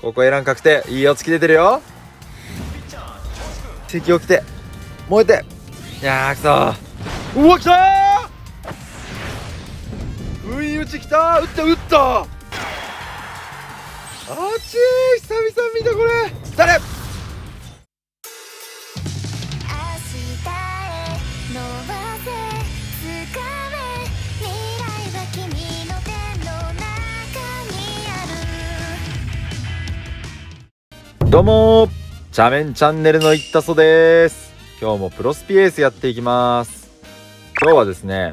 ここエラン確定。いいよ突き出てるよ。奇跡起きて。燃えて。いやーくそ。うわ来たー。不意打ち来た。ー打った打った。あっちー久々見たこれ。誰？どうも。チャメンチャンネルのいったそです。今日もプロスピエースやっていきます。今日はですね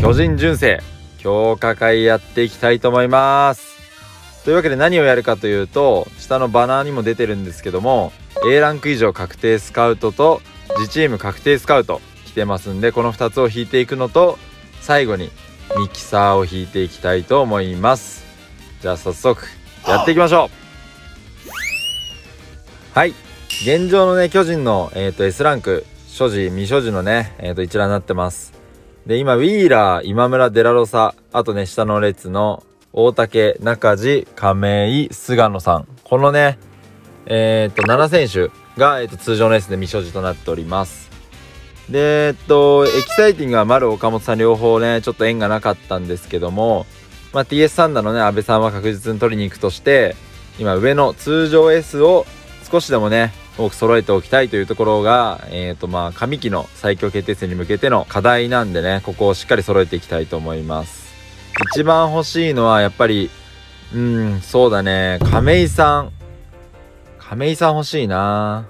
巨人純正強化会やっていきたいと思います。というわけで何をやるかというと下のバナーにも出てるんですけども A ランク以上確定スカウトと自チーム確定スカウト来てますんでこの2つを引いていくのと最後にミキサーを引いていきたいと思います。じゃあ早速やっていきましょう。はい。現状のね巨人の、えーと、S ランク所持未所持のね、えーと、一覧になってます。で今ウィーラー今村デラロサあとね下の列の大竹中地亀井菅野さん。このねえっ、ー、と7選手が、えーと、通常の S で未所持となっております。でえっとエキサイティングは丸岡本さん両方ねちょっと縁がなかったんですけどもまあ、TS サンダーのね安倍さんは確実に取りに行くとして今上の通常 S を少しでもね多く揃えておきたいというところが、えっ、ー、とまあ上期の最強決定戦に向けての課題なんでねここをしっかり揃えていきたいと思います。一番欲しいのはやっぱりうんそうだね。亀井さん。亀井さん欲しいな。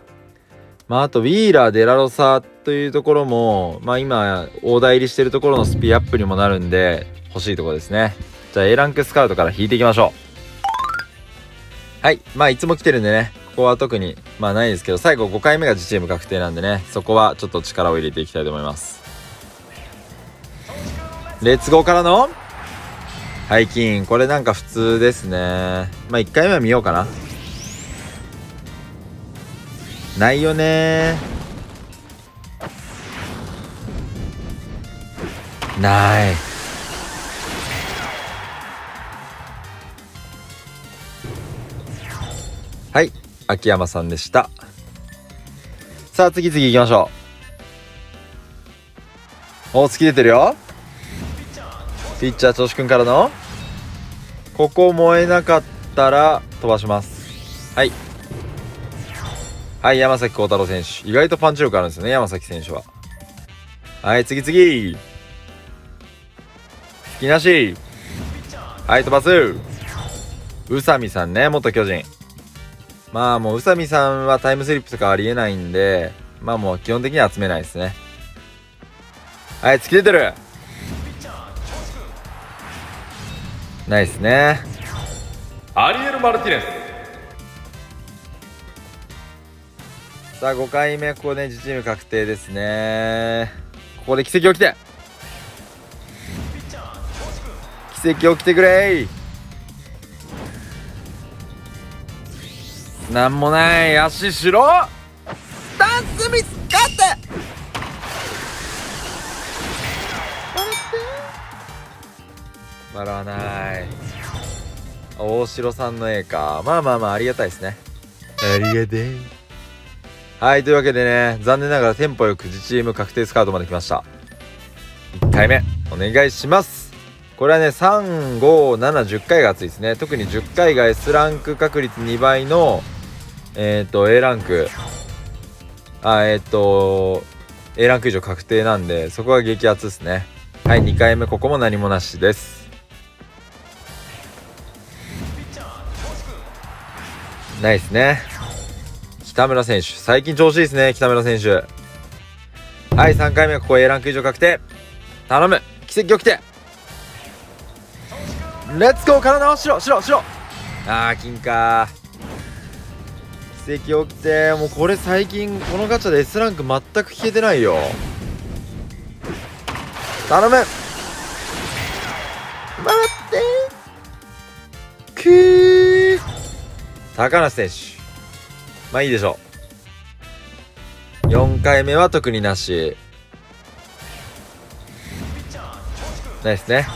まああとウィーラーデラロサというところもまあ今大台入りしてるところのスピーアップにもなるんで欲しいところですね。じゃあ A ランクスカウトから引いていきましょう。はい。まあいつも来てるんでね。ここは特にまあないですけど最後5回目が自チーム確定なんでねそこはちょっと力を入れていきたいと思います。レッツゴーからの背筋これなんか普通ですね。まあ1回目は見ようかな。ないよね。ない。秋山さんでした。さあ次々行きましょう。お月出てるよ。ピッチャー調子くんからのここ燃えなかったら飛ばします。はい。はい山崎幸太郎選手。意外とパンチ力あるんですよね山崎選手は。はい次次木梨はい飛ばす。宇佐美さんね元巨人まあもう宇佐美さんはタイムスリップとかありえないんでまあもう基本的には集めないですね。はい突き出てる。ナイスね。アリエル・マルティネス。さあ5回目ここね自チーム確定ですね。ここで奇跡起きて。奇跡起きてくれなんもない足しろ。スタンスミス勝って。笑わない。大城さんの絵か。まあまあまあありがたいですね。ありがていはいというわけでね残念ながらテンポよく自チーム確定スカートまで来ました。1回目お願いします。これはね35710回が熱いですね。特に10回が S ランク確率2倍のえっ、ー、と A ランク。あえっ、ー、と A ランク以上確定なんでそこが激アツですね。はい2回目ここも何もなしです。ナイスね。北村選手最近調子いいですね北村選手。はい3回目ここ A ランク以上確定。頼む奇跡起きて。レッツゴー体をしろしろしろ。あー金か奇跡起きてもうこれ最近このガチャで S ランク全く消えてないよ。頼む。待ってくー。高梨選手。まあいいでしょう。4回目は特になし。ナイスね。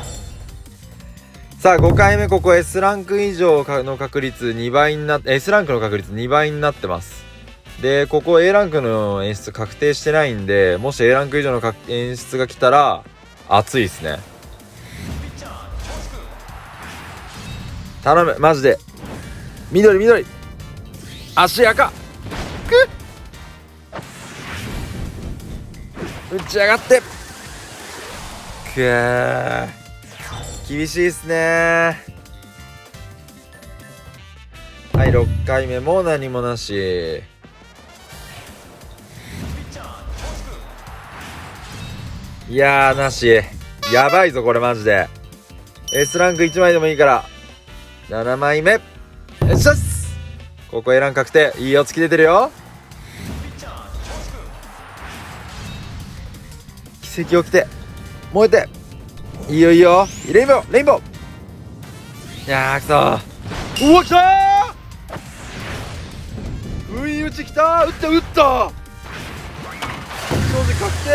さあ5回目ここ S ランク以上の確率2倍になって S ランクの確率2倍になってます。でここ A ランクの演出確定してないんでもし A ランク以上の演出が来たら熱いですね。頼むマジで。緑緑。足赤。く打ち上がって。くー。厳しいっすね。はい6回目も何もなし。いやなし。やばいぞこれマジで。S ランク1枚でもいいから。7枚目。よっしゃっす。ここ A ラン確定。いいよ突き出てるよ。奇跡起きて。燃えて。いいよいいよレインボーレインボー。いやーくそ。うわ来たー。不意打ちきたー。打った打った。正直確定。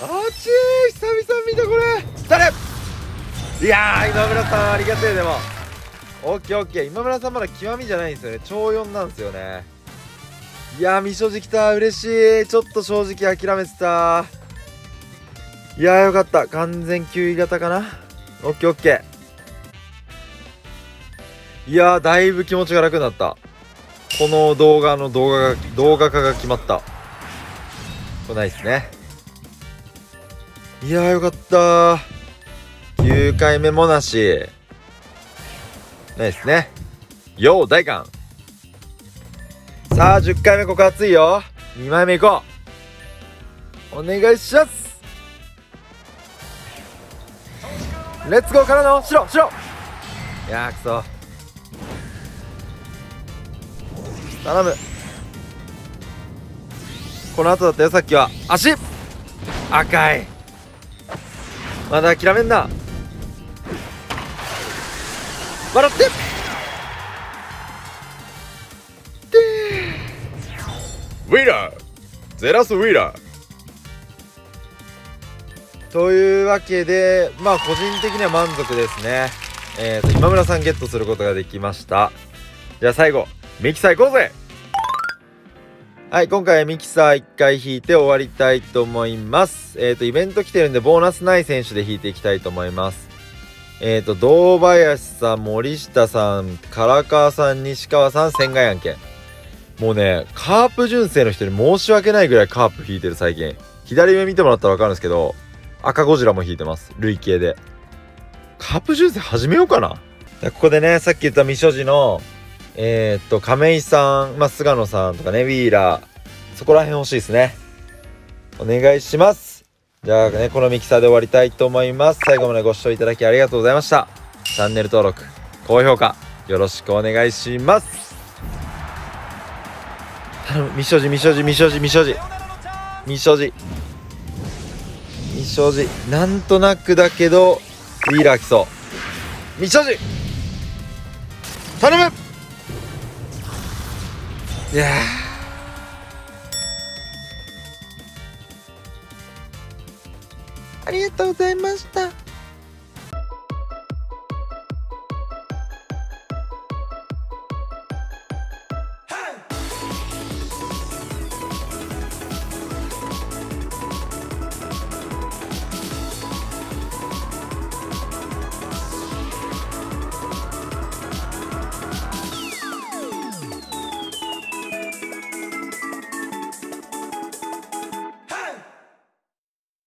あっちー久々見たこれ。誰いやー今村さんありがてえでも。オッケーオッケー。今村さんまだ極みじゃないんですよね。超4なんですよね。いやーみ正直きた嬉しい。ちょっと正直諦めてたいやーよかった。完全9位型かな。オッケーオッケー。いやーだいぶ気持ちが楽になった。この動画の動画が動画化が決まった。これないっすね。いやーよかった。9回目もなし。ないですね。よう大観。さあ10回目ここ熱いよ。2枚目いこう。お願いします。レッツゴーからの白白いやーくそ。頼む。この後だったよさっきは。足。赤い。まだ諦めんな。笑って。ウィーラー。ゼラスウィーラー。というわけでまあ個人的には満足ですね。えーと今村さんゲットすることができました。じゃあ最後ミキサー行こうぜ。はい今回ミキサー1回引いて終わりたいと思います。えーとイベント来てるんでボーナスない選手で引いていきたいと思います。えーと堂林さん森下さん唐川さん西川さん千賀案件もうねカープ純正の人に申し訳ないぐらいカープ引いてる最近。左上見てもらったら分かるんですけど赤ゴジラも引いてます。累計で。カープ純正始めようかな。ここでねさっき言った未所持のえー、っと亀井さん、まあ、菅野さんとかねウィーラーそこら辺欲しいですね。お願いします。じゃあねこのミキサーで終わりたいと思います。最後までご視聴いただきありがとうございました。チャンネル登録高評価よろしくお願いします。頼む。未所持未所持未所持未所持未所持正直なんとなくだけどウィーラー来そう。未所持頼む。いやありがとうございました。